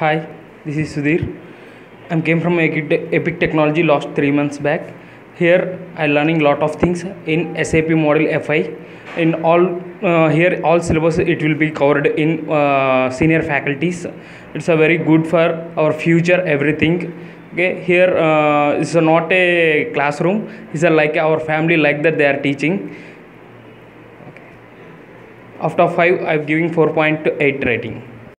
Hi, this is Sudhir. I came from Epic Technology last three months back. Here I'm learning lot of things in SAP model FI. In all uh, here all syllabus it will be covered in uh, senior faculties. It's a very good for our future everything. Okay, here uh, it's not a classroom. It's a, like our family like that they are teaching. After five, I'm giving 4.8 rating.